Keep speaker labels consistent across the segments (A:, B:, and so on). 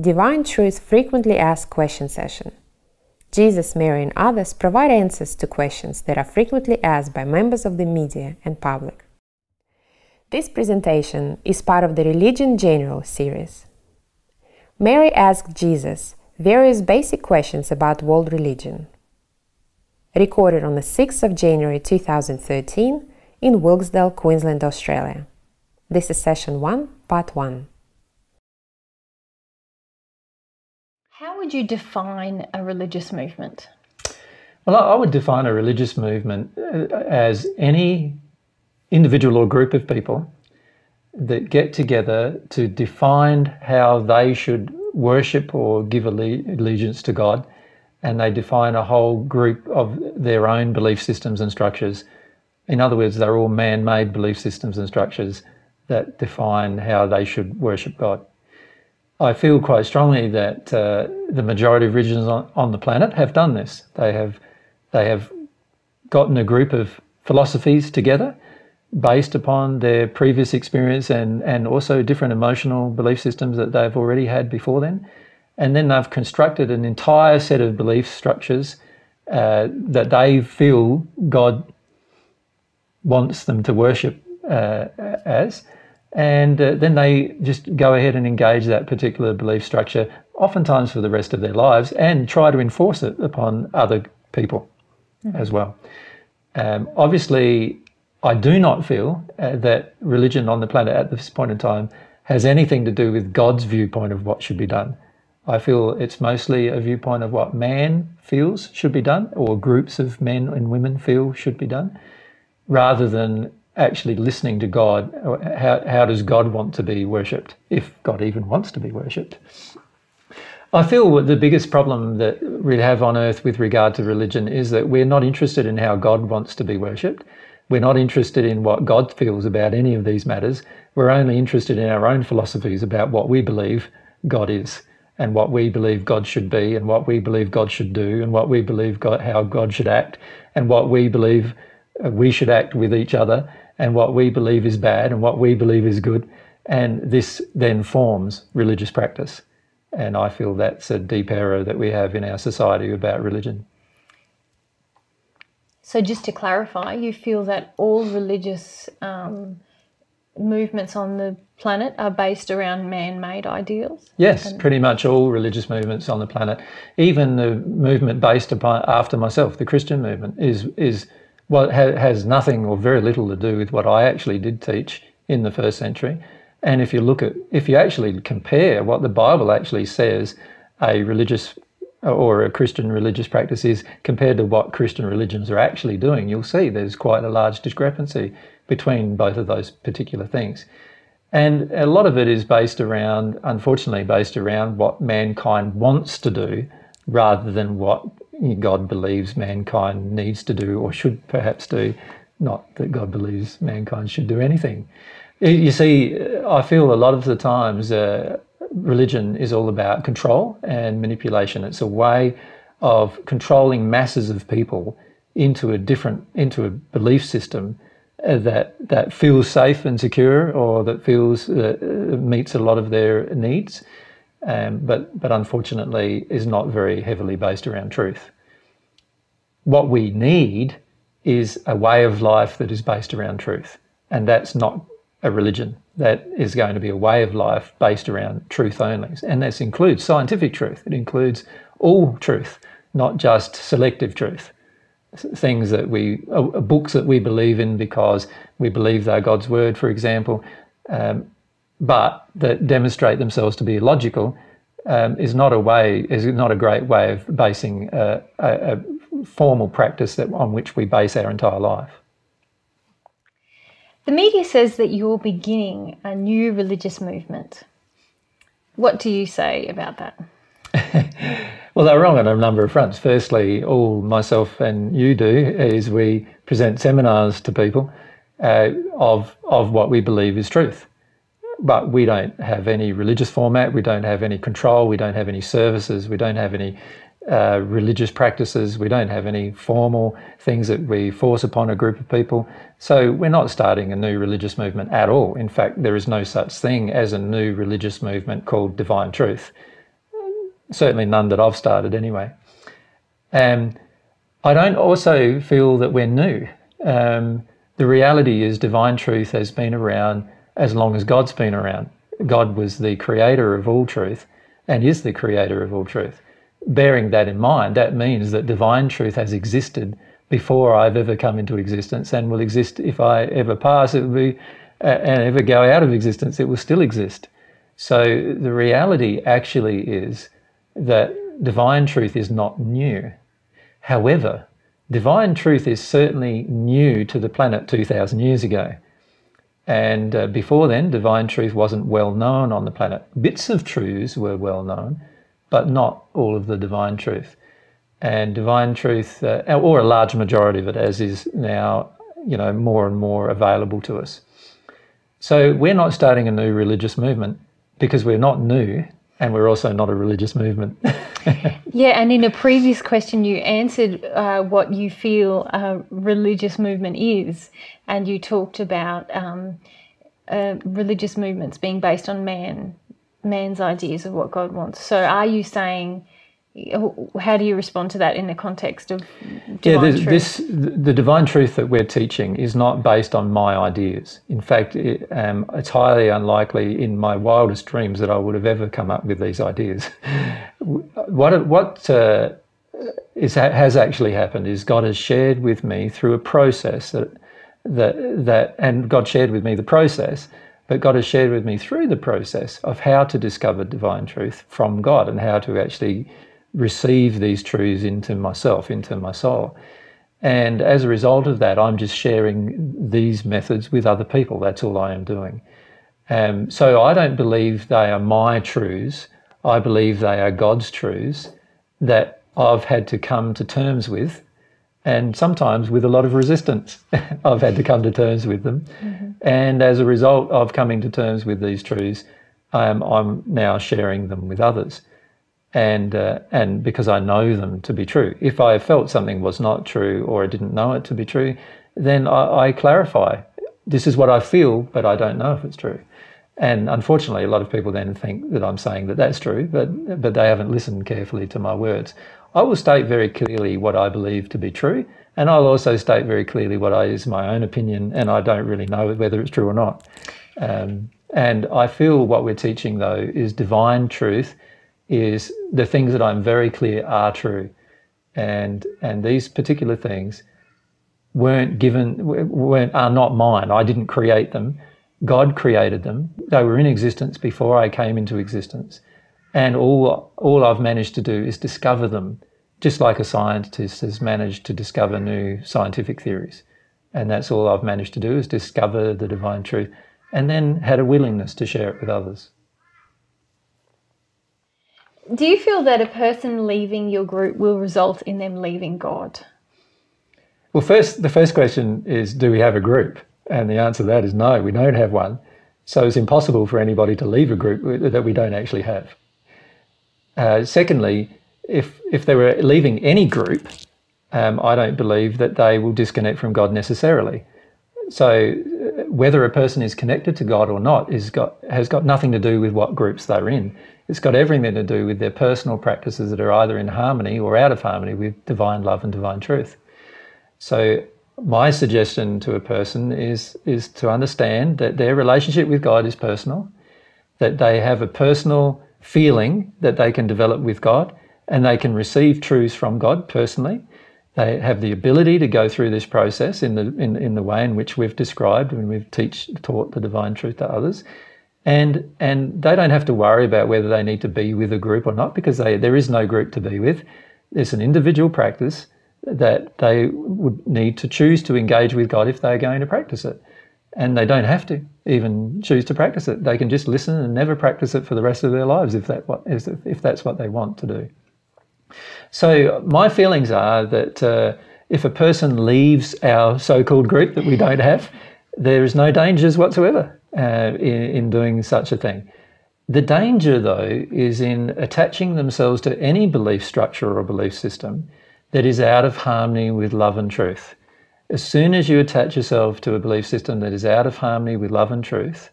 A: Divine Truth Frequently Asked Question Session. Jesus, Mary, and others provide answers to questions that are frequently asked by members of the media and public. This presentation is part of the Religion General series. Mary asked Jesus various basic questions about world religion. Recorded on the 6th of January 2013 in Wilkesdale, Queensland, Australia. This is session 1, part 1.
B: Would you define a religious movement?
C: Well, I would define a religious movement uh, as any individual or group of people that get together to define how they should worship or give allegiance to God, and they define a whole group of their own belief systems and structures. In other words, they're all man made belief systems and structures that define how they should worship God. I feel quite strongly that uh, the majority of religions on, on, the planet have done this. They have, they have gotten a group of philosophies together based upon their previous experience and, and also different emotional belief systems that they've already had before then. And then they've constructed an entire set of belief structures uh, that they feel God wants them to worship uh, as and uh, then they just go ahead and engage that particular belief structure, oftentimes for the rest of their lives, and try to enforce it upon other people mm-hmm. as well. Um, obviously, I do not feel uh, that religion on the planet at this point in time has anything to do with God's viewpoint of what should be done. I feel it's mostly a viewpoint of what man feels should be done, or groups of men and women feel should be done, rather than actually listening to God. How, how does God want to be worshipped, if God even wants to be worshipped? I feel the biggest problem that we have on earth with regard to religion is that we're not interested in how God wants to be worshipped. We're not interested in what God feels about any of these matters. We're only interested in our own philosophies about what we believe God is and what we believe God should be and what we believe God should do and what we believe God, how God should act and what we believe uh, we should act with each other and what we believe is bad and what we believe is good. And this then forms religious practice. And I feel that's a deep error that we have in our society about religion.
B: So, just to clarify, you feel that all religious um, movements on the planet are based around man made ideals?
C: Yes, and pretty much all religious movements on the planet. Even the movement based upon after myself, the Christian movement, is, is well, it has nothing or very little to do with what I actually did teach in the first century. And if you look at, if you actually compare what the Bible actually says a religious or a Christian religious practice is compared to what Christian religions are actually doing, you'll see there's quite a large discrepancy between both of those particular things. And a lot of it is based around, unfortunately, based around what mankind wants to do rather than what God believes mankind needs to do or should perhaps do, not that God believes mankind should do anything. You see, I feel a lot of the times uh, religion is all about control and manipulation. It's a way of controlling masses of people into a different, into a belief system uh, that that feels safe and secure, or that feels uh, meets a lot of their needs um, but, but unfortunately is not very heavily based around truth. What we need is a way of life that is based around truth, and that's not a religion. That is going to be a way of life based around truth only. And this includes scientific truth, it includes all truth, not just selective truth. Things that we, uh, books that we believe in because we believe they're God's word, for example, um, but that demonstrate themselves to be logical um, is not a way is not a great way of basing a, a, a formal practice that on which we base our entire life.
B: The media says that you're beginning a new religious movement. What do you say about that?
C: well, they're wrong on a number of fronts. Firstly, all myself and you do is we present seminars to people uh, of of what we believe is truth but we don't have any religious format, we don't have any control, we don't have any services, we don't have any uh, religious practices, we don't have any formal things that we force upon a group of people. So we're not starting a new religious movement at all. In fact, there is no such thing as a new religious movement called Divine Truth. certainly none that I've started anyway. And I don't also feel that we're new. Um, the reality is, divine truth has been around as long as God's been around. God was the creator of all truth and is the creator of all truth. Bearing that in mind, that means that divine truth has existed before I've ever come into existence and will exist if I ever pass, it will be, and ever go out of existence, it will still exist. So the reality actually is that divine truth is not new. However, divine truth is certainly new to the planet 2,000 years ago. And uh, before then, divine truth wasn't well known on the planet. Bits of truths were well known, but not all of the divine truth. And divine truth, uh, or a large majority of it, as is now, you know, more and more available to us. So we're not starting a new religious movement because we're not new and we're also not a religious movement.
B: yeah, and in a previous question, you answered uh, what you feel a religious movement is, and you talked about um, uh, religious movements being based on man, man's ideas of what God wants. So, are you saying how do you respond to that in the context of
C: yeah this the divine truth that we're teaching is not based on my ideas. In fact it, um, it's highly unlikely in my wildest dreams that i would have ever come up with these ideas. What what uh, is, has actually happened is god has shared with me through a process that that that and god shared with me the process but God has shared with me through the process of how to discover divine truth from God and how to actually receive these truths into myself, into my soul. And as a result of that, I'm just sharing these methods with other people. That's all I am doing. Um, so I don't believe they are my truths. I believe they are God's truths that I've had to come to terms with. And sometimes with a lot of resistance, I've had to come to terms with them. Mm-hmm. And as a result of coming to terms with these truths, um, I'm now sharing them with others and uh, and because I know them to be true. If I felt something was not true or I didn't know it to be true, then I, I, clarify. This is what I feel, but I don't know if it's true. And unfortunately, a lot of people then think that I'm saying that that's true, but but they haven't listened carefully to my words. I will state very clearly what I believe to be true, and I'll also state very clearly what I, is my own opinion, and I don't really know whether it's true or not. Um, and I feel what we're teaching though is divine truth is the things that I'm very clear are true. And, and these particular things weren't given, weren't, are not mine. I didn't create them. God created them. They were in existence before I came into existence. And all, all I've managed to do is discover them, just like a scientist has managed to discover new scientific theories. And that's all I've managed to do is discover the divine truth and then had a willingness to share it with others.
B: Do you feel that a person leaving your group will result in them leaving God?
C: Well, first, the first question is do we have a group? And the answer to that is no, we don't have one. So it's impossible for anybody to leave a group that we don't actually have. Uh, secondly, if, if they were leaving any group, um, I don't believe that they will disconnect from God necessarily. So uh, whether a person is connected to God or not is got, has got nothing to do with what groups they're in. It's got everything to do with their personal practices that are either in harmony or out of harmony with divine love and divine truth. So my suggestion to a person is is to understand that their relationship with God is personal, that they have a personal feeling that they can develop with God, and they can receive truths from God personally. They have the ability to go through this process in the in, in the way in which we've described when we've teach taught the divine truth to others and and they don't have to worry about whether they need to be with a group or not because they, there is no group to be with. It's an individual practice that they would need to choose to engage with God if they're going to practice it. And they don't have to even choose to practice it. They can just listen and never practice it for the rest of their lives if that what if that's what they want to do. So my feelings are that uh, if a person leaves our so-called group that we don't have, there is no dangers whatsoever uh, in, in doing such a thing. The danger, though, is in attaching themselves to any belief structure or belief system that is out of harmony with love and truth. As soon as you attach yourself to a belief system that is out of harmony with love and truth,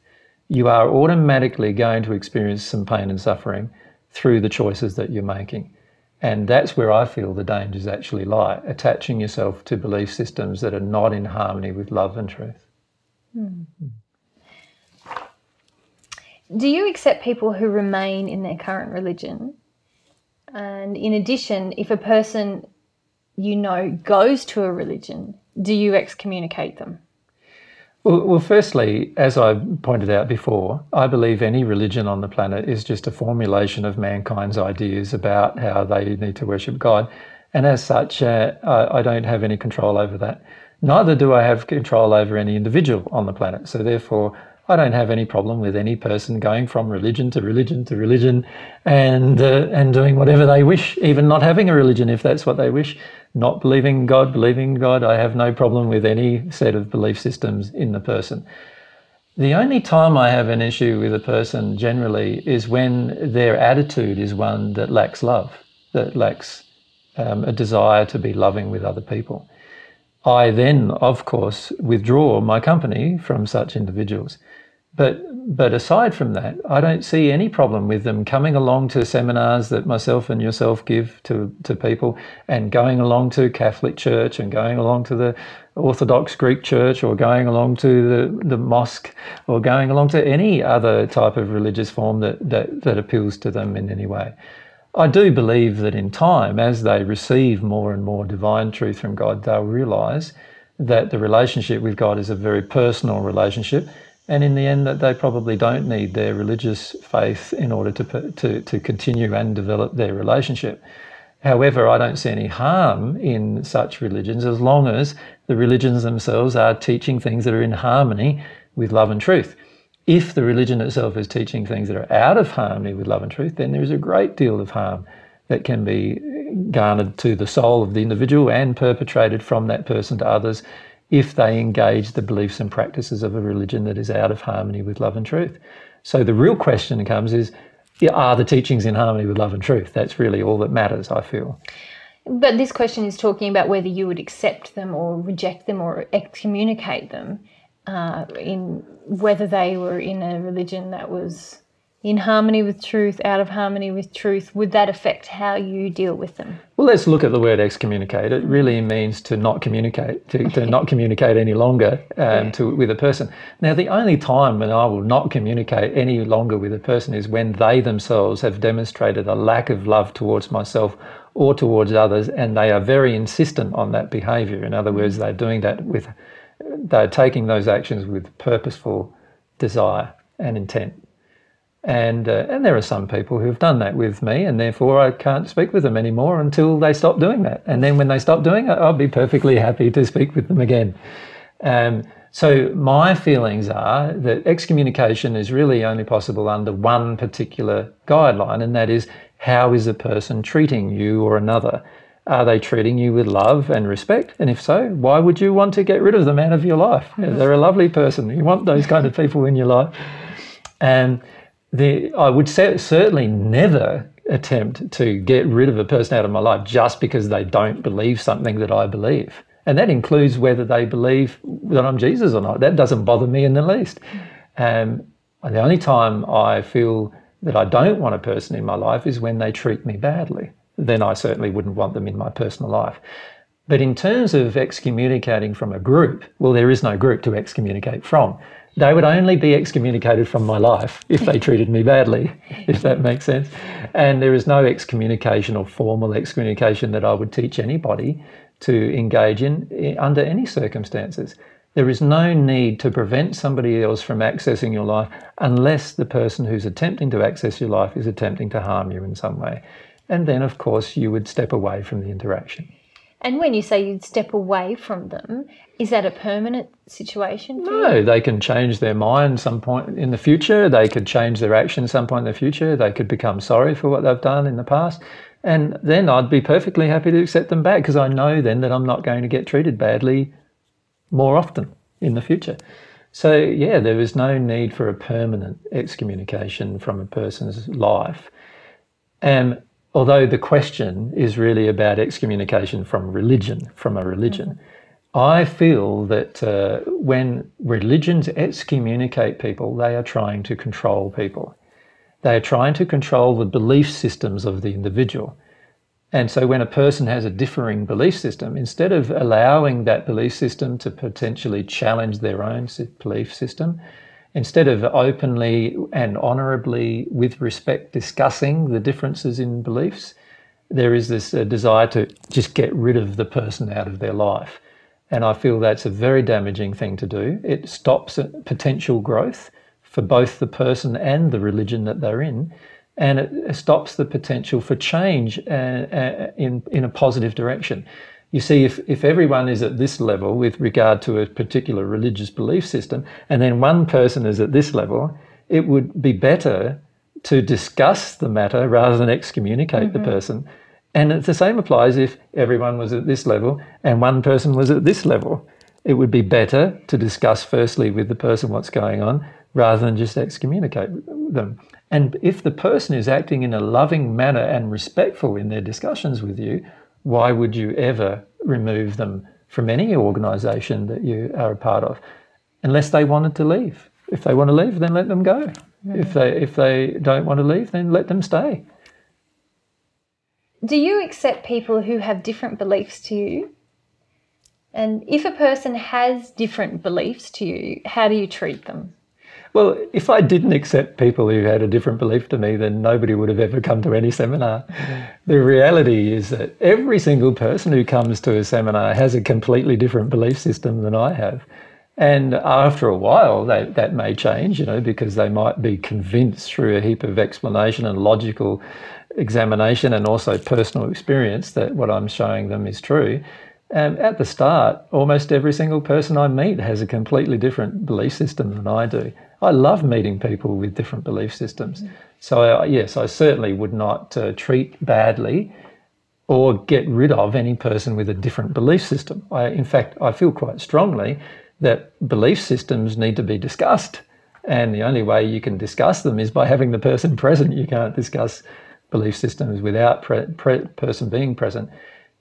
C: you are automatically going to experience some pain and suffering through the choices that you're making. And that's where I feel the dangers actually lie attaching yourself to belief systems that are not in harmony with love and truth. Mm.
B: Do you accept people who remain in their current religion? And in addition, if a person you know goes to a religion, do you excommunicate them?
C: Well, well, firstly, as I pointed out before, I believe any religion on the planet is just a formulation of mankind's ideas about how they need to worship God. And as such, uh, I, I don't have any control over that. Neither do I have control over any individual on the planet. So, therefore, I don't have any problem with any person going from religion to religion to religion and, uh, and doing whatever they wish, even not having a religion if that's what they wish not believing God, believing God. I have no problem with any set of belief systems in the person. The only time I have an issue with a person generally is when their attitude is one that lacks love, that lacks um, a desire to be loving with other people. I then, of course, withdraw my company from such individuals. But but aside from that, I don't see any problem with them coming along to seminars that myself and yourself give to, to people and going along to Catholic Church and going along to the Orthodox Greek Church or going along to the, the mosque or going along to any other type of religious form that, that, that appeals to them in any way. I do believe that in time, as they receive more and more divine truth from God, they'll realize that the relationship with God is a very personal relationship and in the end that they probably don't need their religious faith in order to, to, to continue and develop their relationship. However, I don't see any harm in such religions as long as the religions themselves are teaching things that are in harmony with love and truth. If the religion itself is teaching things that are out of harmony with love and truth, then there is a great deal of harm that can be garnered to the soul of the individual and perpetrated from that person to others if they engage the beliefs and practices of a religion that is out of harmony with love and truth. So the real question comes is are the teachings in harmony with love and truth? That's really all that matters, I feel.
B: But this question is talking about whether you would accept them or reject them or excommunicate them, uh, in whether they were in a religion that was in harmony with truth, out of harmony with truth, would that affect how you deal with them?
C: Well, let's look at the word excommunicate. It really means to not communicate, to, to not communicate any longer um, yeah. to, with a person. Now, the only time when I will not communicate any longer with a person is when they themselves have demonstrated a lack of love towards myself or towards others, and they are very insistent on that behaviour. In other words, they're doing that with, they're taking those actions with purposeful desire and intent. And, uh, and there are some people who've done that with me, and therefore I can't speak with them anymore until they stop doing that. And then when they stop doing it, I'll be perfectly happy to speak with them again. Um, so my feelings are that excommunication is really only possible under one particular guideline, and that is how is a person treating you or another? Are they treating you with love and respect? And if so, why would you want to get rid of them out of your life? They're a lovely person. You want those kind of people in your life. And the, I would say, certainly never attempt to get rid of a person out of my life just because they don't believe something that I believe. And that includes whether they believe that I'm Jesus or not. That doesn't bother me in the least. Um, the only time I feel that I don't want a person in my life is when they treat me badly. Then I certainly wouldn't want them in my personal life. But in terms of excommunicating from a group, well, there is no group to excommunicate from they would only be excommunicated from my life if they treated me badly, if that makes sense. And there is no excommunication or formal excommunication that I would teach anybody to engage in eh, under any circumstances. There is no need to prevent somebody else from accessing your life unless the person who's attempting to access your life is attempting to harm you in some way. And then, of course, you would step away from the interaction.
B: And when you say you'd step away from them, is that a permanent situation?
C: no, you? they can change their mind some point in the future. They could change their action some point in the future. They could become sorry for what they've done in the past. And then I'd be perfectly happy to accept them back because I know then that I'm not going to get treated badly more often in the future. So, yeah, there is no need for a permanent excommunication from a person's life. And although the question is really about excommunication from religion, from a religion, mm-hmm. I feel that uh, when religions excommunicate people, they are trying to control people. They are trying to control the belief systems of the individual. And so when a person has a differing belief system, instead of allowing that belief system to potentially challenge their own belief system, instead of openly and honorably, with respect, discussing the differences in beliefs, there is this uh, desire to just get rid of the person out of their life. And I feel that's a very damaging thing to do. It stops potential growth for both the person and the religion that they're in and it stops the potential for change uh, uh, in, in a positive direction. You see, if, if everyone is at this level with regard to a particular religious belief system, and then one person is at this level, it would be better to discuss the matter rather than excommunicate mm-hmm. the person. And the same applies if everyone was at this level and one person was at this level. It would be better to discuss firstly with the person what's going on rather than just excommunicate them. And if the person is acting in a loving manner and respectful in their discussions with you, why would you ever remove them from any organization that you are a part of? Unless they wanted to leave. If they want to leave, then let them go. If they if they don't want to leave, then let them stay.
B: Do you accept people who have different beliefs to you? And if a person has different beliefs to you, how do you treat them?
C: Well, if I didn't accept people who had a different belief to me, then nobody would have ever come to any seminar. Mm-hmm. The reality is that every single person who comes to a seminar has a completely different belief system than I have. And after a while, that, that may change, you know, because they might be convinced through a heap of explanation and logical examination and also personal experience that what I'm showing them is true. And at the start, almost every single person I meet has a completely different belief system than I do. I love meeting people with different belief systems. Mm-hmm. So, uh, yes, I certainly would not uh, treat badly or get rid of any person with a different belief system. I, in fact, I feel quite strongly that belief systems need to be discussed. And the only way you can discuss them is by having the person present. You can't discuss belief systems without pre- pre- person being present.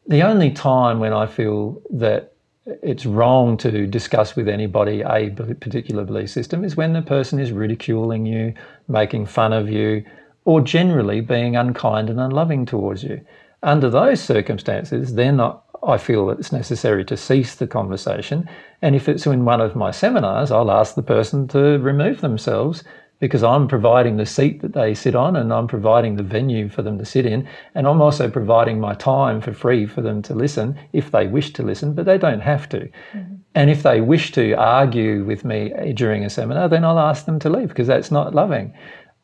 C: The only time when I feel that it's wrong to discuss with anybody a particular belief system is when the person is ridiculing you, making fun of you, or generally being unkind and unloving towards you. Under those circumstances, then I feel that it's necessary to cease the conversation. And if it's in one of my seminars, I'll ask the person to remove themselves because I'm providing the seat that they sit on and I'm providing the venue for them to sit in. And I'm also providing my time for free for them to listen if they wish to listen, but they don't have to. Mm-hmm. And if they wish to argue with me during a seminar, then I'll ask them to leave because that's not loving.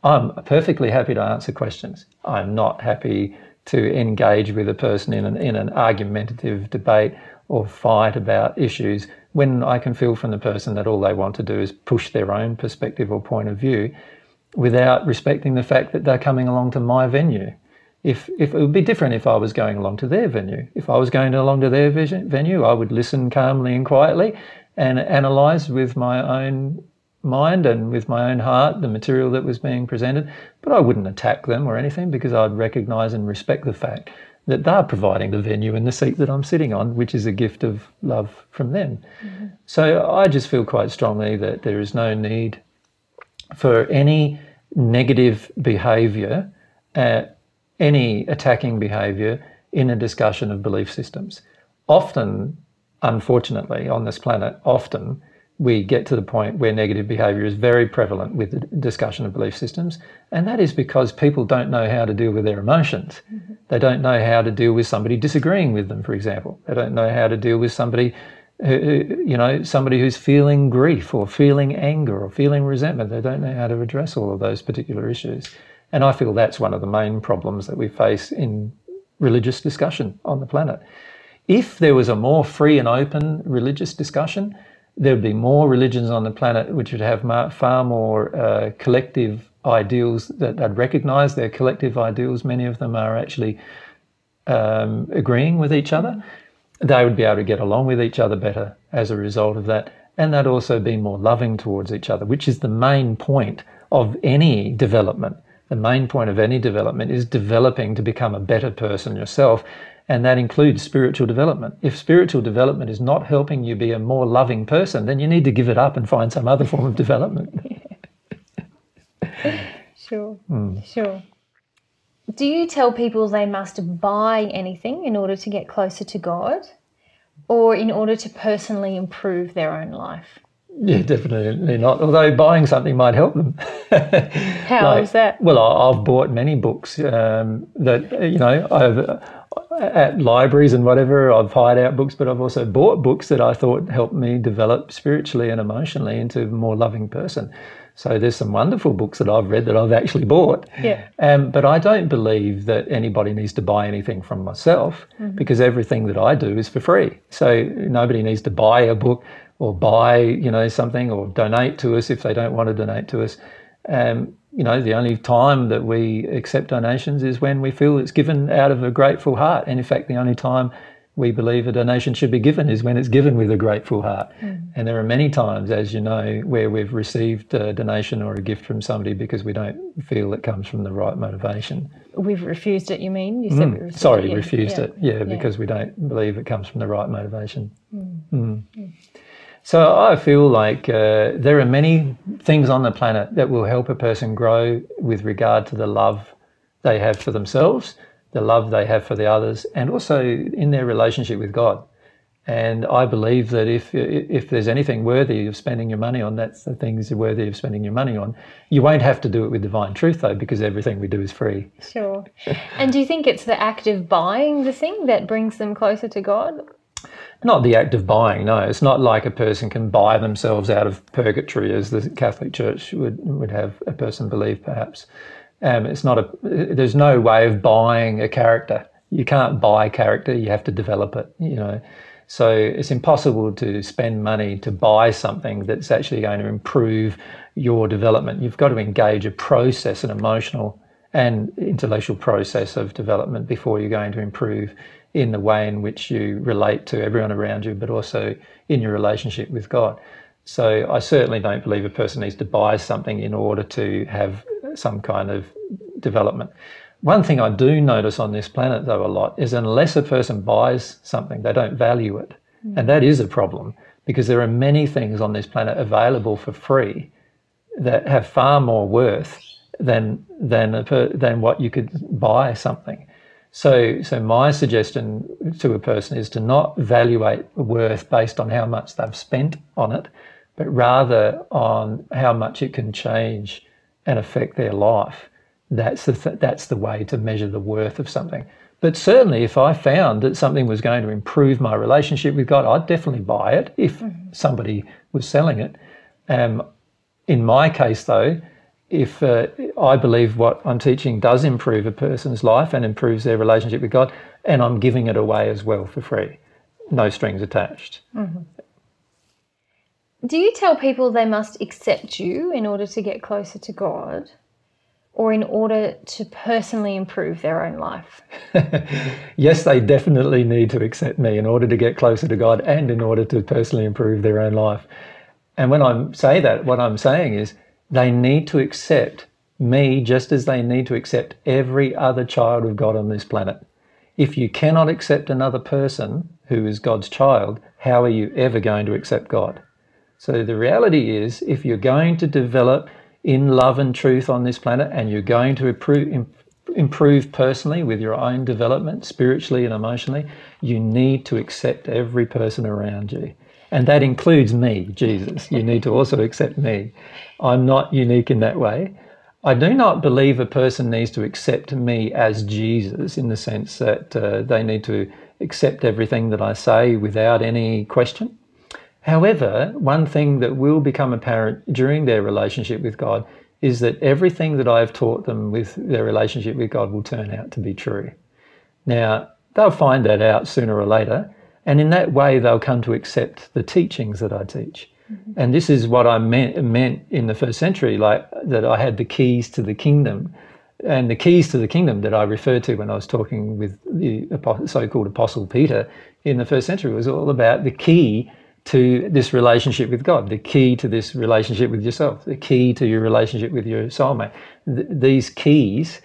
C: I'm perfectly happy to answer questions. I'm not happy to engage with a person in an, in an argumentative debate or fight about issues when I can feel from the person that all they want to do is push their own perspective or point of view without respecting the fact that they're coming along to my venue. If, if it would be different if I was going along to their venue. If I was going along to their venue, I would listen calmly and quietly and analyze with my own mind and with my own heart the material that was being presented. But I wouldn't attack them or anything because I'd recognize and respect the fact that they're providing the venue and the seat that I'm sitting on, which is a gift of love from them. Mm-hmm. So I just feel quite strongly that there is no need for any negative behaviour, uh, any attacking behaviour in a discussion of belief systems. Often, unfortunately, on this planet, often we get to the point where negative behavior is very prevalent with the discussion of belief systems. And that is because people don't know how to deal with their emotions. Mm-hmm. They don't know how to deal with somebody disagreeing with them, for example. They don't know how to deal with somebody, who, you know, somebody who's feeling grief or feeling anger or feeling resentment. They don't know how to address all of those particular issues. And I feel that's one of the main problems that we face in religious discussion on the planet. If there was a more free and open religious discussion, there would be more religions on the planet which would have far more uh, collective ideals that I'd recognize their collective ideals. Many of them are actually um, agreeing with each other. They would be able to get along with each other better as a result of that. And they'd also be more loving towards each other, which is the main point of any development. The main point of any development is developing to become a better person yourself and that includes spiritual development. If spiritual development is not helping you be a more loving person, then you need to give it up and find some other form of development.
B: Sure, sure. Do you tell people they must buy anything in order to get closer to God or in order to personally improve their own life?
C: Yeah, definitely not. Although buying something might help them.
B: How
C: Like,
B: is that?
C: Well, I- I've bought many books um, that you know I've at libraries and whatever. I've hired out books, but I've also bought books that I thought helped me develop spiritually and emotionally into a more loving person. So there's some wonderful books that I've read that I've actually bought.
B: Yeah.
C: Um, but I don't believe that anybody needs to buy anything from myself because everything that I do is for free. So nobody needs to buy a book or buy, you know, something or donate to us if they don't want to donate to us. Um, you know, the only time that we accept donations is when we feel it's given out of a grateful heart. And in fact, the only time we believe a donation should be given is when it's given with a grateful heart. And there are many times, as you know, where we've received a donation or a gift from somebody because we don't feel it comes from the right motivation.
B: We've refused it, you mean? You said we refused
C: Mm. Sorry,
B: it. yeah.
C: refused
B: Yeah.
C: it. Yeah, because we don't believe it comes from the right motivation. Mm. So I feel like uh, there are many things on the planet that will help a person grow with regard to the love they have for themselves, the love they have for the others, and also in their relationship with God. And I believe that if if there's anything worthy of spending your money on, that's the things worthy of spending your money on. You won't have to do it with divine truth though, because everything we do is free.
B: Sure. And do you think it's the act of buying the thing that brings them closer to God?
C: Not the act of buying, no. It's not like a person can buy themselves out of purgatory, as the Catholic Church would, would have a person believe, perhaps. Um, it's not a. There's no way of buying a character. You can't buy character. You have to develop it. You know, so it's impossible to spend money to buy something that's actually going to improve your development. You've got to engage a process, an emotional and intellectual process of development before you're going to improve in the way in which you relate to everyone around you, but also in your relationship with God. So I certainly don't believe a person needs to buy something in order to have some kind of development. One thing I do notice on this planet, though, a lot is unless a person buys something, they don't value it. Hmm. And that is a problem because there are many things on this planet available for free that have far more worth than than a per, than what you could buy something. So so my suggestion to a person is to not evaluate worth based on how much they've spent on it, but rather on how much it can change and affect their life. That's the th- that's the way to measure the worth of something. But certainly, if I found that something was going to improve my relationship with God, I'd definitely buy it if somebody was selling it. Um, in my case, though, if uh, I believe what I'm teaching does improve a person's life and improves their relationship with God, and I'm giving it away as well for free, no strings attached.
B: Do you tell people they must accept you in order to get closer to God or in order to personally improve their own life?
C: yes, they definitely need to accept me in order to get closer to God and in order to personally improve their own life. And when I say that, what I'm saying is they need to accept me just as they need to accept every other child of God on this planet. If you cannot accept another person who is God's child, how are you ever going to accept God? So the reality is, if you're going to develop in love and truth on this planet and you're going to improve, improve personally with your own development, spiritually and emotionally, you need to accept every person around you. And that includes me, Jesus. You need to also accept me. I'm not unique in that way. I do not believe a person needs to accept me as Jesus in the sense that uh, they need to accept everything that I say without any question. However, one thing that will become apparent during their relationship with God is that everything that I've taught them with their relationship with God will turn out to be true. Now, they'll find that out sooner or later, and in that way, they'll come to accept the teachings that I teach. Mm-hmm. And this is what I meant, meant in the first century, like that I had the keys to the kingdom. And the keys to the kingdom that I referred to when I was talking with the so called Apostle Peter in the first century was all about the key to this relationship with God, the key to this relationship with yourself, the key to your relationship with your soulmate. Th- these keys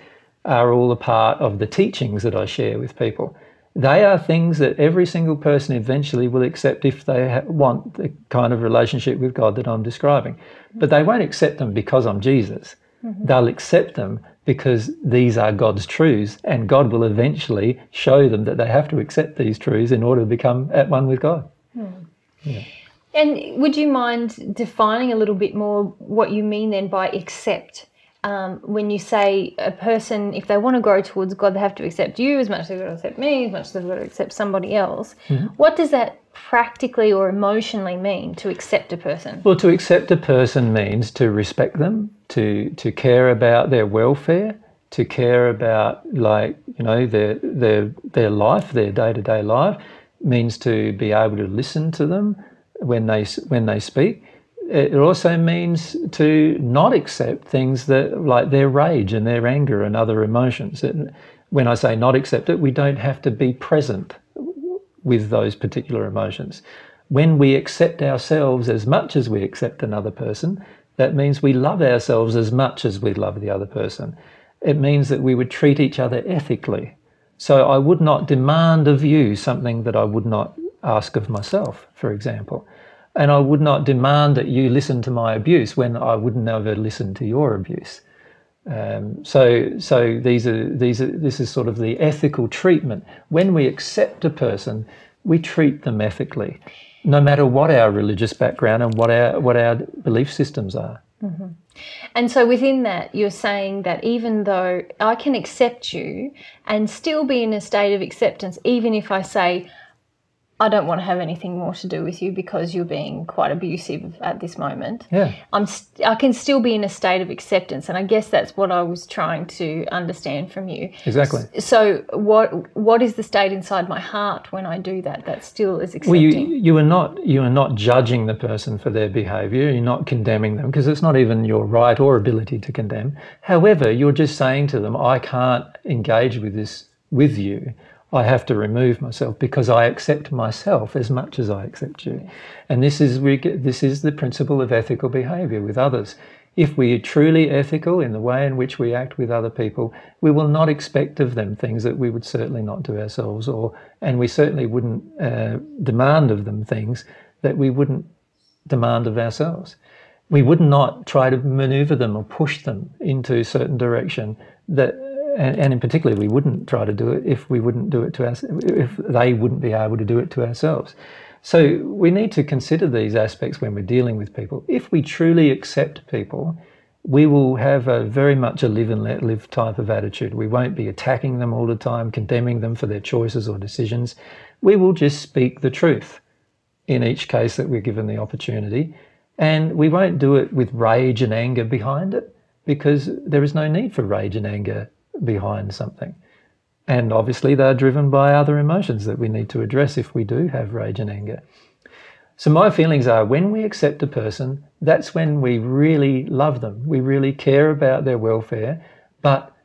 C: are all a part of the teachings that I share with people. They are things that every single person eventually will accept if they ha- want the kind of relationship with God that I'm describing. But they won't accept them because I'm Jesus. Mm-hmm. They'll accept them because these are God's truths, and God will eventually show them that they have to accept these truths in order to become at one with God. Mm.
B: Yeah. And would you mind defining a little bit more what you mean then by accept? Um, when you say a person, if they want to grow towards God, they have to accept you as much as they've got to accept me, as much as they've got to accept somebody else. Mm-hmm. What does that practically or emotionally mean to accept a person?
C: Well, to accept a person means to respect them, to to care about their welfare, to care about like you know their their their life, their day to day life. Means to be able to listen to them when they when they speak it also means to not accept things that like their rage and their anger and other emotions. And when I say not accept it, we don't have to be present with those particular emotions. When we accept ourselves as much as we accept another person, that means we love ourselves as much as we love the other person. It means that we would treat each other ethically. So I would not demand of you something that I would not ask of myself, for example. And I would not demand that you listen to my abuse when I would never listen to your abuse. Um, so, so these are these are this is sort of the ethical treatment. When we accept a person, we treat them ethically, no matter what our religious background and what our what our belief systems are.
B: Mm-hmm. And so within that, you're saying that even though I can accept you and still be in a state of acceptance, even if I say, I don't want to have anything more to do with you because you're being quite abusive at this moment.
C: Yeah.
B: I'm st- I can still be in a state of acceptance and I guess that's what I was trying to understand from you.
C: Exactly.
B: So what what is the state inside my heart when I do that that still is accepting?
C: Well, you, you are not you are not judging the person for their behavior, you're not condemning them because it's not even your right or ability to condemn. However, you're just saying to them I can't engage with this with you I have to remove myself because I accept myself as much as I accept you. And this is this is the principle of ethical behavior with others. If we are truly ethical in the way in which we act with other people, we will not expect of them things that we would certainly not do ourselves, or and we certainly wouldn't uh, demand of them things that we wouldn't demand of ourselves. We would not try to maneuver them or push them into a certain direction that and, and in particular, we wouldn't try to do it if we wouldn't do it to us, if they wouldn't be able to do it to ourselves. So we need to consider these aspects when we're dealing with people. If we truly accept people, we will have a very much a live and let live type of attitude. We won't be attacking them all the time, condemning them for their choices or decisions. We will just speak the truth in each case that we're given the opportunity. And we won't do it with rage and anger behind it because there is no need for rage and anger behind something. And obviously, they're driven by other emotions that we need to address if we do have rage and anger. So, my feelings are when we accept a person, that's when we really love them. We really care about their welfare, but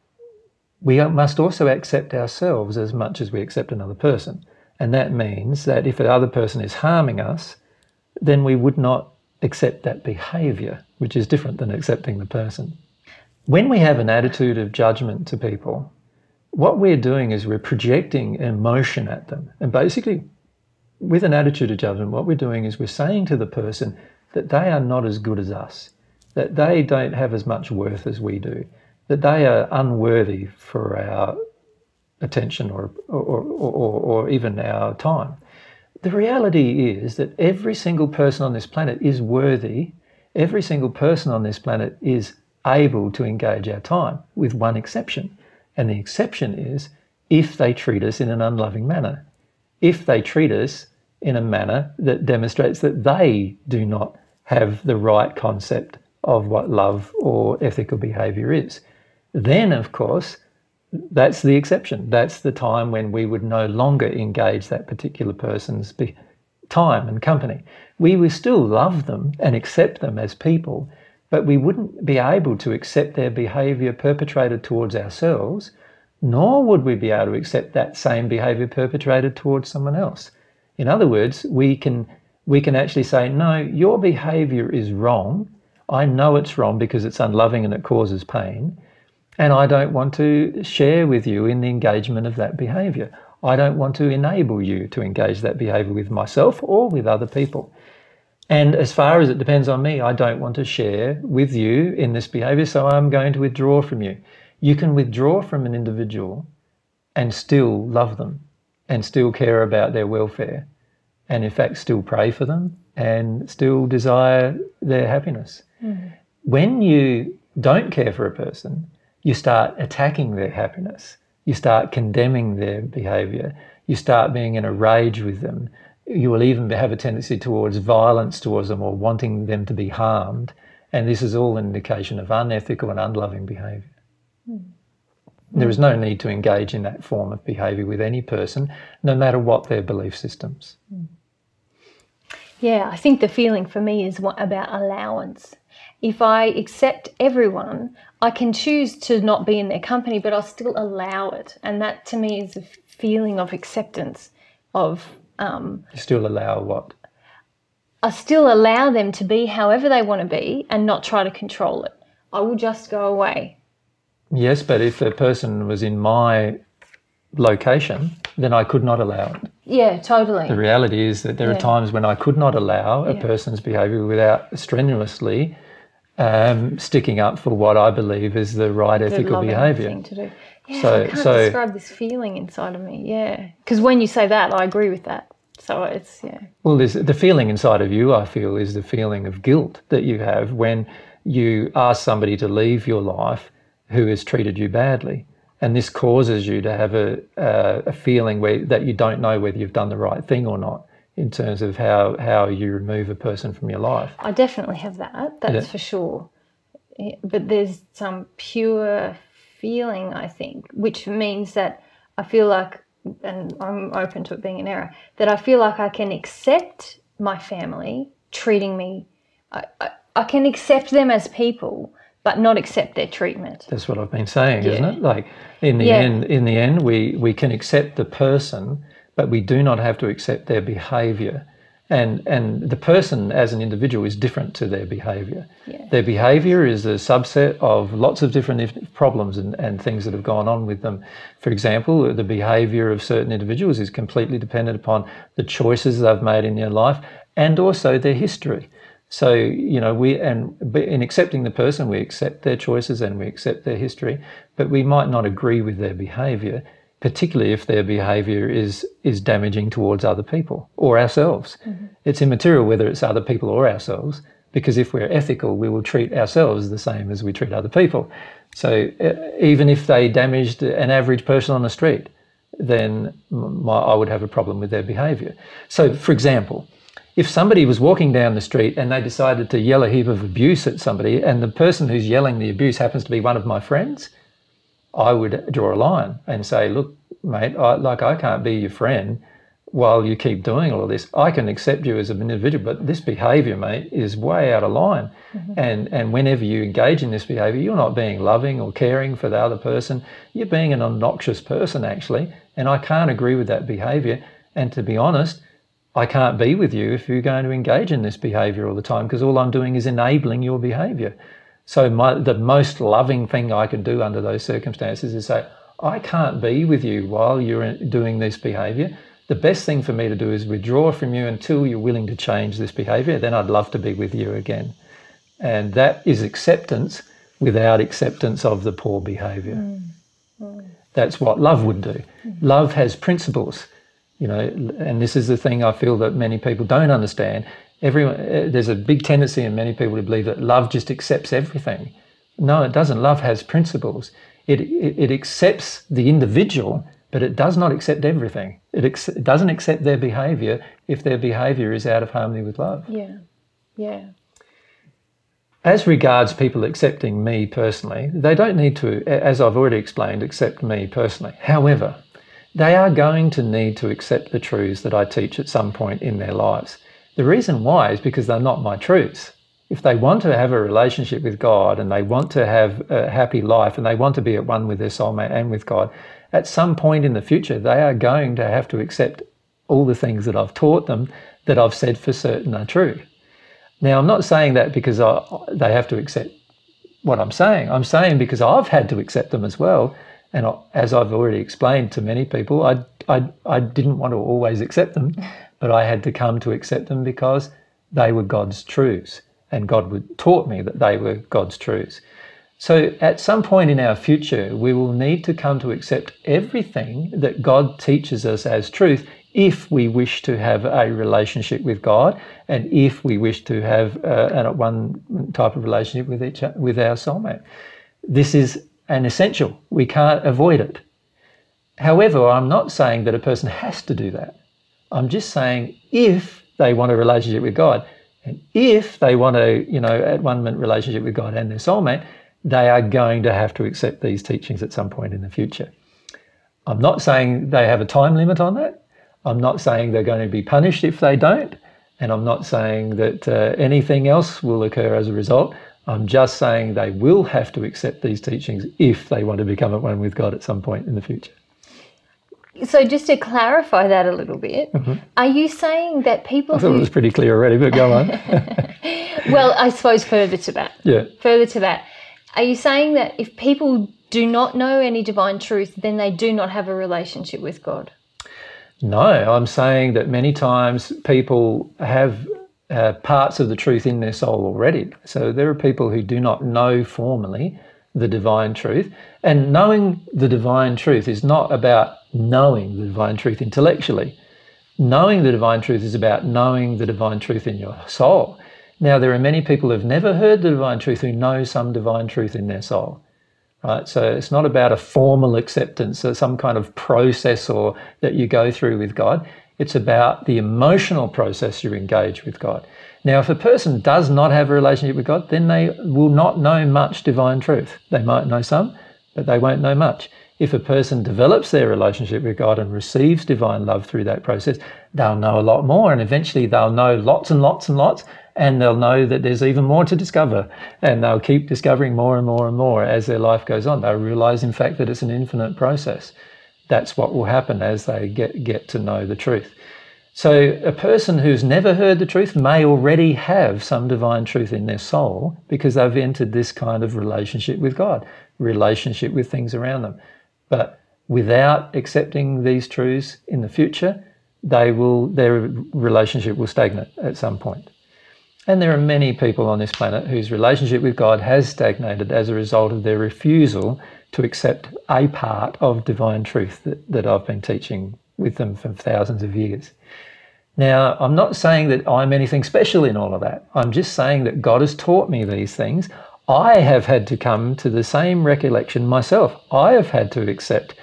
C: we must also accept ourselves as much as we accept another person. And that means that if the other person is harming us, then we would not accept that behavior, which is different than accepting the person. When we have an attitude of judgment to people, what we're doing is we're projecting emotion at them. And basically, with an attitude of judgment, what we're doing is we're saying to the person that they are not as good as us, that they don't have as much worth as we do, that they are unworthy for our attention or, or, or, or, even our time. The reality is that every single person on this planet is worthy. Every single person on this planet is able to engage our time, with one exception. And the exception is if they treat us in an unloving manner, if they treat us in a manner that demonstrates that they do not have the right concept of what love or ethical behavior is. Then, of course, that's the exception. That's the time when we would no longer engage that particular person's time and company. We will still love them and accept them as people, but we wouldn't be able to accept their behaviour perpetrated towards ourselves, nor would we be able to accept that same behaviour perpetrated towards someone else. In other words, we can we can actually say, no, your behaviour is wrong. I know it's wrong because it's unloving and it causes pain. And I don't want to share with you in the engagement of that behaviour. I don't want to enable you to engage that behaviour with myself or with other people. And as far as it depends on me, I don't want to share with you in this behavior, so I'm going to withdraw from you. You can withdraw from an individual and still love them and still care about their welfare and, in fact, still pray for them and still desire their happiness. Mm. When you don't care for a person, you start attacking their happiness. You start condemning their behavior. You start being in a rage with them. You will even have a tendency towards violence towards them or wanting them to be harmed. And this is all an indication of unethical and unloving behavior. Mm. There is no need to engage in that form of behavior with any person, no matter what their belief systems. Mm.
B: Yeah, I think the feeling for me is about allowance. If I accept everyone, I can choose to not be in their company, but I'll still allow it. And that to me is a feeling of acceptance of. Um,
C: you still allow what?
B: I still allow them to be however they want to be and not try to control it. I will just go away.
C: Yes, but if a person was in my location, then I could not allow it.
B: Yeah, totally.
C: The reality is that there yeah. are times when I could not allow a yeah. person's behaviour without strenuously um, sticking up for what I believe is the right ethical behaviour.
B: Thing to do. Yeah, so, I can't so, describe this feeling inside of me. Yeah, because when you say that, I agree with that. So it's yeah.
C: Well, the feeling inside of you, I feel, is the feeling of guilt that you have when you ask somebody to leave your life who has treated you badly and this causes you to have a, a, a, feeling where that you don't know whether you've done the right thing or not in terms of how how you remove a person from your life.
B: I definitely have that. That's yeah. for sure. But there's some pure feeling, I think, which means that I feel like, and I'm open to it being an error, that I feel like I can accept my family treating me. I, I, I can accept them as people but not accept their treatment.
C: That's what I've been saying, yeah. isn't it? Like in the yeah. end, in the end, we we can accept the person, but we do not have to accept their behaviour. And and the person as an individual is different to their behaviour. Yeah. Their behaviour is a subset of lots of different problems and, and things that have gone on with them. For example, the behaviour of certain individuals is completely dependent upon the choices they've made in their life and also their history. So, you know, we, and in accepting the person, we accept their choices and we accept their history, but we might not agree with their behavior, particularly if their behavior is, is damaging towards other people or ourselves. Mm-hmm. It's immaterial whether it's other people or ourselves, because if we're ethical, we will treat ourselves the same as we treat other people. So, uh, even if they damaged an average person on the street, then my, I would have a problem with their behavior. So, for example, if somebody was walking down the street and they decided to yell a heap of abuse at somebody, and the person who's yelling the abuse happens to be one of my friends, I would draw a line and say, "Look, mate, I, like I can't be your friend while you keep doing all of this. I can accept you as an individual, but this behaviour, mate, is way out of line. Mm-hmm. And and whenever you engage in this behaviour, you're not being loving or caring for the other person. You're being an obnoxious person, actually. And I can't agree with that behaviour. And to be honest." I can't be with you if you're going to engage in this behavior all the time because all I'm doing is enabling your behavior. So my, the most loving thing I can do under those circumstances is say, I can't be with you while you're doing this behavior. The best thing for me to do is withdraw from you until you're willing to change this behavior. Then I'd love to be with you again. And that is acceptance without acceptance of the poor behavior. Mm. Mm. That's what love would do. Mm. Love has principles you know, and this is the thing I feel that many people don't understand. Everyone, uh, there's a big tendency in many people to believe that love just accepts everything. No, it doesn't. Love has principles. It, it, it accepts the individual, but it does not accept everything. It, ex- it doesn't accept their behavior if their behavior is out of harmony with love.
B: Yeah, yeah.
C: As regards people accepting me personally, they don't need to, as I've already explained, accept me personally. However, they are going to need to accept the truths that I teach at some point in their lives. The reason why is because they're not my truths. If they want to have a relationship with God and they want to have a happy life and they want to be at one with their soulmate and with God, at some point in the future, they are going to have to accept all the things that I've taught them that I've said for certain are true. Now, I'm not saying that because I, they have to accept what I'm saying. I'm saying because I've had to accept them as well and as I've already explained to many people, I, I, I didn't want to always accept them, but I had to come to accept them because they were God's truths, and God would taught me that they were God's truths. So at some point in our future, we will need to come to accept everything that God teaches us as truth if we wish to have a relationship with God and if we wish to have uh, one type of relationship with each with our soulmate. This is an essential. We can't avoid it. However, I'm not saying that a person has to do that. I'm just saying if they want a relationship with God and if they want a, you know, at-onement relationship with God and their soulmate, they are going to have to accept these teachings at some point in the future. I'm not saying they have a time limit on that. I'm not saying they're going to be punished if they don't. And I'm not saying that uh, anything else will occur as a result. I'm just saying they will have to accept these teachings if they want to become at one with God at some point in the future.
B: So, just to clarify that a little bit, mm-hmm. are you saying that people?
C: I thought who... it was pretty clear already, but go on.
B: well, I suppose further to that.
C: Yeah.
B: Further to that, are you saying that if people do not know any divine truth, then they do not have a relationship with God?
C: No, I'm saying that many times people have uh, parts of the truth in their soul already. So there are people who do not know formally the divine truth. And knowing the divine truth is not about knowing the divine truth intellectually. Knowing the divine truth is about knowing the divine truth in your soul. Now, there are many people who've never heard the divine truth who know some divine truth in their soul. Right? So it's not about a formal acceptance or some kind of process or that you go through with God. It's about the emotional process you engage with God. Now, if a person does not have a relationship with God, then they will not know much divine truth. They might know some, but they won't know much. If a person develops their relationship with God and receives divine love through that process, they'll know a lot more and eventually they'll know lots and lots and lots and they'll know that there's even more to discover and they'll keep discovering more and more and more as their life goes on. They'll realize, in fact, that it's an infinite process. That's what will happen as they get, get to know the truth. So, a person who's never heard the truth may already have some divine truth in their soul because they've entered this kind of relationship with God, relationship with things around them. But without accepting these truths in the future, they will, their relationship will stagnate at some point. And there are many people on this planet whose relationship with God has stagnated as a result of their refusal to accept a part of divine truth that, that I've been teaching with them for thousands of years. Now, I'm not saying that I'm anything special in all of that. I'm just saying that God has taught me these things. I have had to come to the same recollection myself. I have had to accept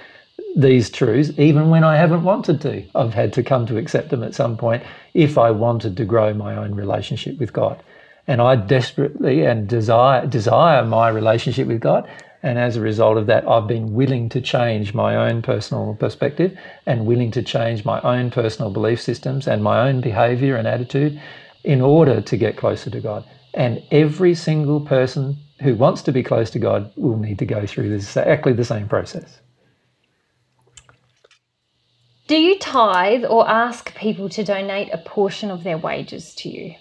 C: these truths even when I haven't wanted to. I've had to come to accept them at some point if I wanted to grow my own relationship with God. And I desperately and desire desire my relationship with God. And as a result of that, I've been willing to change my own personal perspective and willing to change my own personal belief systems and my own behavior and attitude in order to get closer to God. And every single person who wants to be close to God will need to go through this exactly the same process.
B: Do you tithe or ask people to donate a portion of their wages to you?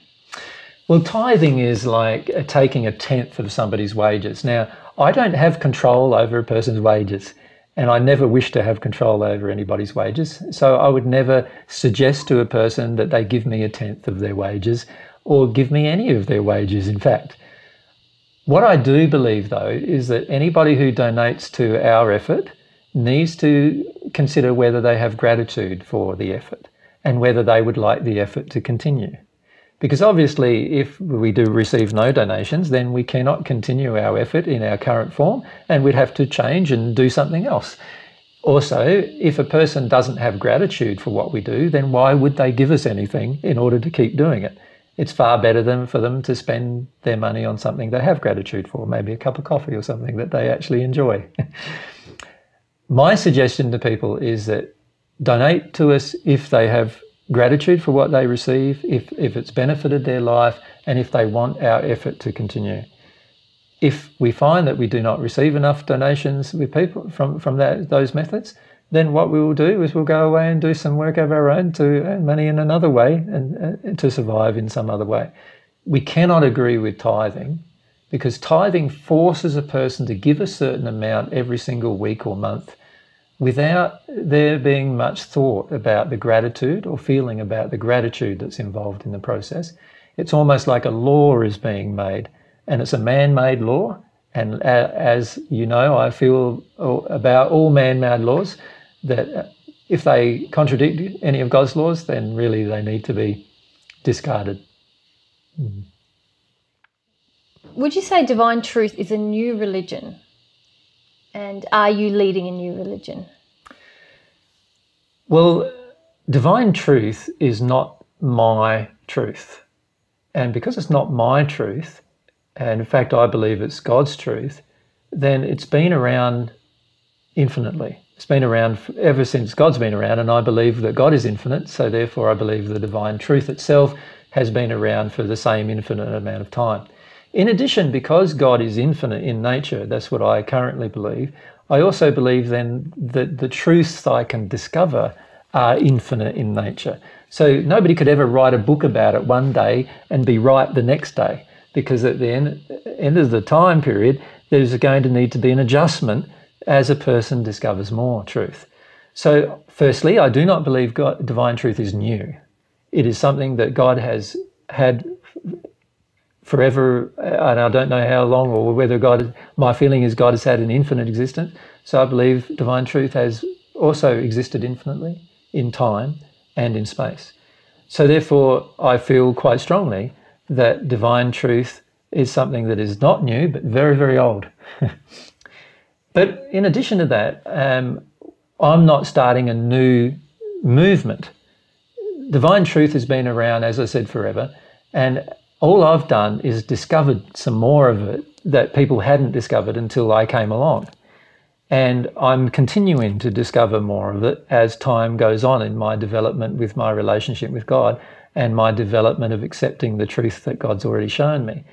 C: Well, tithing is like taking a tenth of somebody's wages. Now, I don't have control over a person's wages, and I never wish to have control over anybody's wages. So I would never suggest to a person that they give me a tenth of their wages or give me any of their wages, in fact. What I do believe, though, is that anybody who donates to our effort needs to consider whether they have gratitude for the effort and whether they would like the effort to continue. Because obviously, if we do receive no donations, then we cannot continue our effort in our current form and we'd have to change and do something else. Also, if a person doesn't have gratitude for what we do, then why would they give us anything in order to keep doing it? It's far better than for them to spend their money on something they have gratitude for, maybe a cup of coffee or something that they actually enjoy. My suggestion to people is that donate to us if they have gratitude for what they receive, if, if it's benefited their life, and if they want our effort to continue. If we find that we do not receive enough donations with people from, from that, those methods, then what we will do is we'll go away and do some work of our own to earn money in another way and, and to survive in some other way. We cannot agree with tithing because tithing forces a person to give a certain amount every single week or month without there being much thought about the gratitude or feeling about the gratitude that's involved in the process. It's almost like a law is being made, and it's a man made law. And as you know, I feel about all man made laws that if they contradict any of God's laws, then really they need to be discarded. Mm.
B: Would you say divine truth is a new religion? And are you leading a new religion?
C: Well, divine truth is not my truth. And because it's not my truth, and in fact I believe it's God's truth, then it's been around infinitely. It's been around ever since God's been around, and I believe that God is infinite, so therefore I believe the divine truth itself has been around for the same infinite amount of time. In addition, because God is infinite in nature, that's what I currently believe, I also believe then that the truths I can discover are infinite in nature. So nobody could ever write a book about it one day and be right the next day, because at the end, end of the time period, there's going to need to be an adjustment as a person discovers more truth. So, firstly, I do not believe God, divine truth is new. It is something that God has had forever, uh, and I don't know how long or whether God, my feeling is God has had an infinite existence. So I believe divine truth has also existed infinitely in time and in space. So therefore, I feel quite strongly that divine truth is something that is not new, but very, very old. but in addition to that, um, I'm not starting a new movement. Divine truth has been around, as I said, forever. And all I've done is discovered some more of it that people hadn't discovered until I came along. And I'm continuing to discover more of it as time goes on in my development with my relationship with God and my development of accepting the truth that God's already shown me.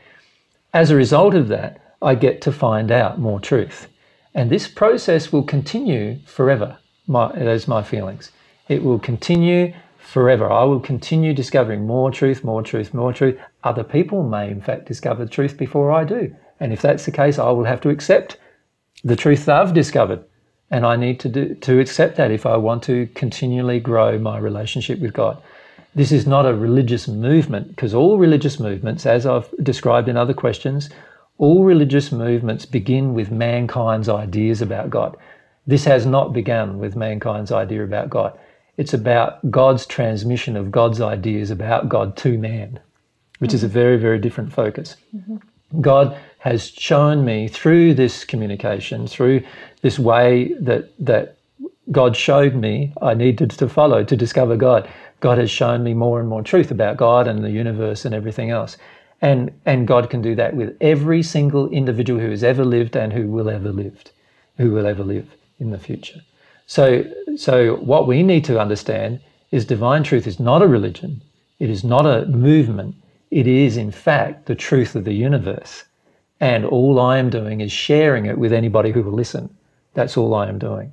C: As a result of that, I get to find out more truth. And this process will continue forever, my, those my feelings. It will continue forever. I will continue discovering more truth, more truth, more truth. Other people may, in fact, discover the truth before I do. And if that's the case, I will have to accept the truth that I've discovered. And I need to, do, to accept that if I want to continually grow my relationship with God. This is not a religious movement because all religious movements, as I've described in other questions, all religious movements begin with mankind's ideas about God. This has not begun with mankind's idea about God. It's about God's transmission of God's ideas about God to man, which mm-hmm. is a very, very different focus. Mm-hmm. God has shown me through this communication, through this way that that God showed me I needed to follow to discover God. God has shown me more and more truth about God and the universe and everything else. And and God can do that with every single individual who has ever lived and who will ever lived, who will ever live in the future. So, so what we need to understand is divine truth is not a religion. It is not a movement. It is, in fact, the truth of the universe. And all I am doing is sharing it with anybody who will listen. That's all I am doing.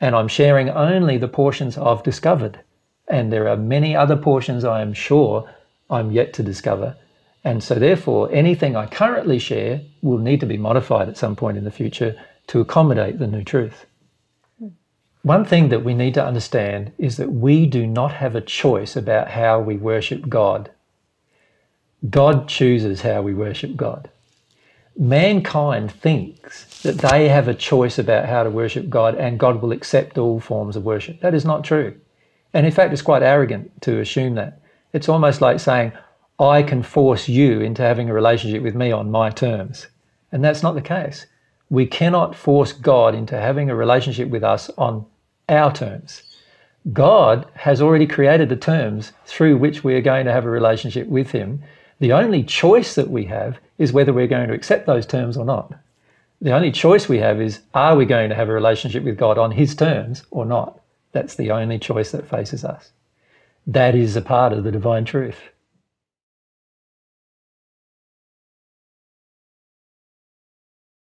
C: And I'm sharing only the portions I've discovered. And there are many other portions I am sure I'm yet to discover. And so, therefore, anything I currently share will need to be modified at some point in the future to accommodate the new truth. Hmm. One thing that we need to understand is that we do not have a choice about how we worship God. God chooses how we worship God. Mankind thinks that they have a choice about how to worship God and God will accept all forms of worship. That is not true. And in fact, it's quite arrogant to assume that. It's almost like saying, I can force you into having a relationship with me on my terms. And that's not the case. We cannot force God into having a relationship with us on our terms. God has already created the terms through which we are going to have a relationship with Him. The only choice that we have is whether we're going to accept those terms or not. The only choice we have is are we going to have a relationship with God on His terms or not? That's the only choice that faces us. That is a part of the divine truth.